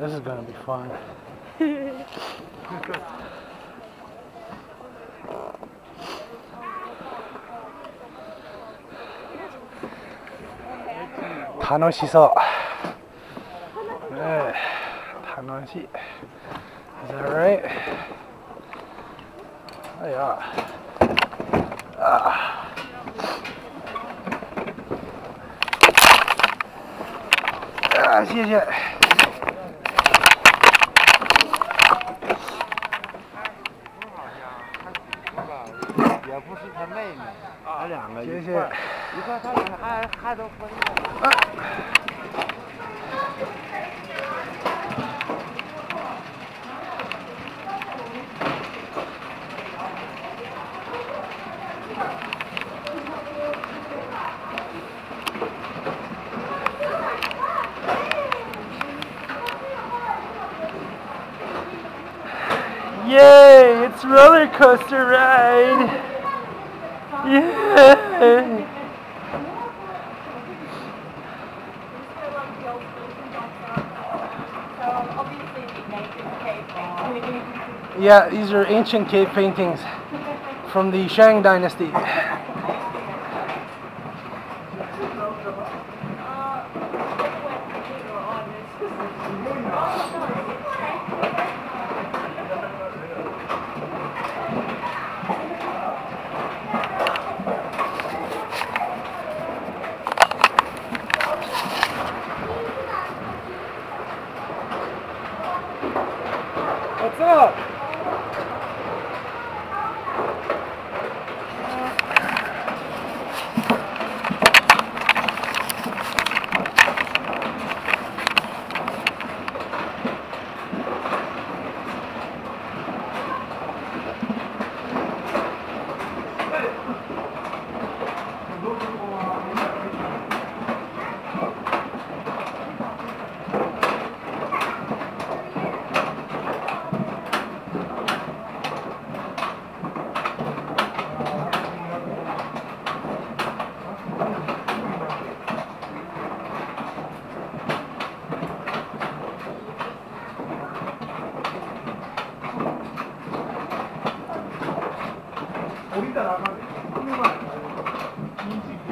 This is gonna be fun that right? Oh, いや。ああ。谢谢。Ah. Ah, 也不是他妹妹，他两个谢谢一块儿，一块儿，他俩还还都分了。 Yay! It's roller coaster ride. Yeah, these are ancient cave paintings from the Shang Dynasty. What's up? 어리다 나가면 한국말 인식이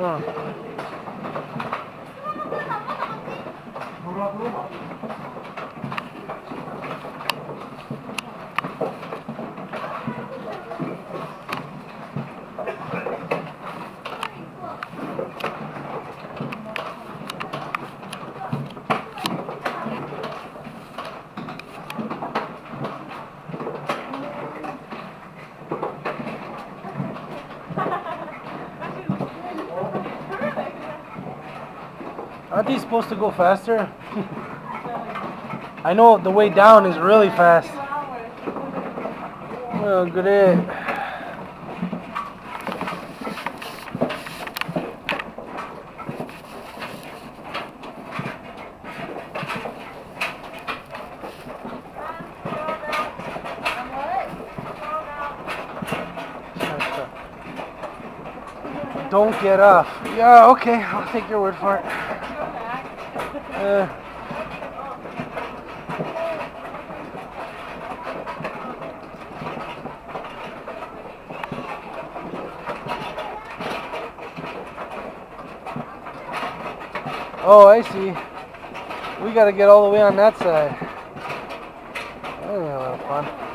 응. 뭐라고? Aren't these supposed to go faster? I know the way down is really fast. Oh, great. Don't get off. Yeah, okay, I'll take your word for it. Uh, oh, I see. We gotta get all the way on that side. That'll be a lot of fun.